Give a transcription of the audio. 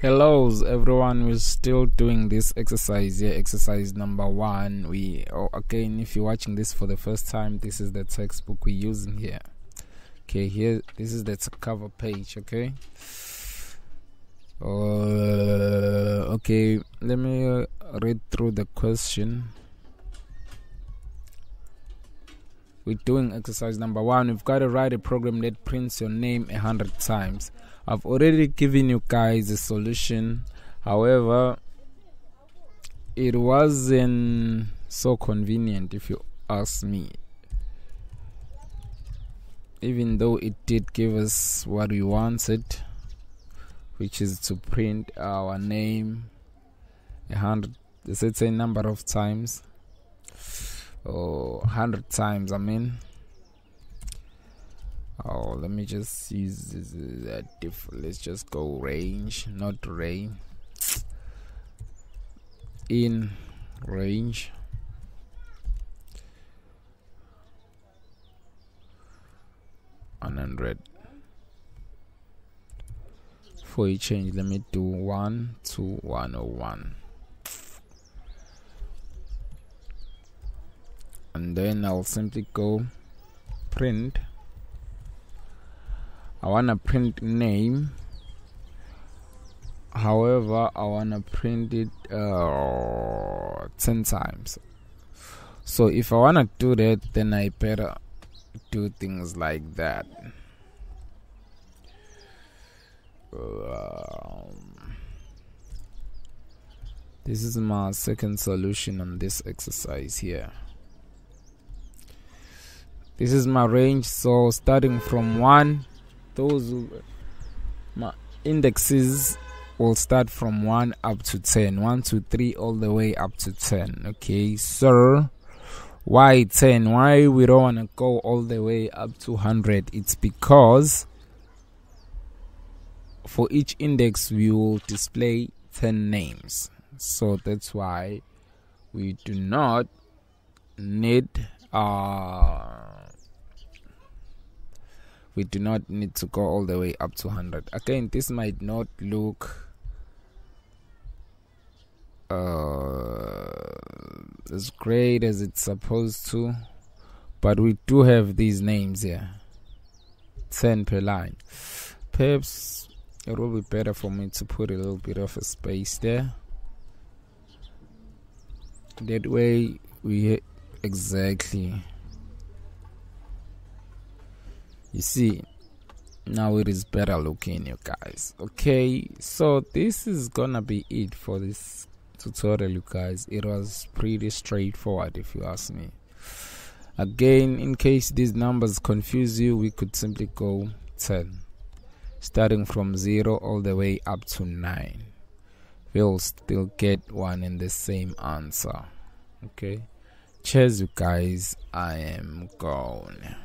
hellos everyone. We're still doing this exercise here. Exercise number one. We oh, again if you're watching this for the first time this is the textbook we're using here. Okay here this is the cover page okay? Uh, okay let me uh, read through the question we're doing exercise number one we've got to write a program that prints your name a hundred times I've already given you guys a solution. However, it wasn't so convenient if you ask me. Even though it did give us what we wanted, which is to print our name a hundred a certain number of times Oh, or hundred times I mean. Oh let me just use that diff let's just go range not range. In range. One hundred. For a change let me do one two one oh one and then I'll simply go print. I want to print name. However I want to print it uh, 10 times. So if I want to do that then I better do things like that. Um, this is my second solution on this exercise here this is my range so starting from 1 those my indexes will start from 1 up to 10 1 to 3 all the way up to 10 okay sir. Why 10 why we don't want to go all the way up to 100 it's because for each index we will display 10 names. So that's why we do not need uh we do not need to go all the way up to 100 again this might not look uh, as great as it's supposed to but we do have these names here. 10 per line. Perhaps it will be better for me to put a little bit of a space there. That way we exactly you see now it is better looking you guys. Okay so this is gonna be it for this tutorial you guys. It was pretty straightforward if you ask me. Again in case these numbers confuse you we could simply go 10 starting from 0 all the way up to 9 we'll still get one in the same answer. Okay? Cheers you guys. I am gone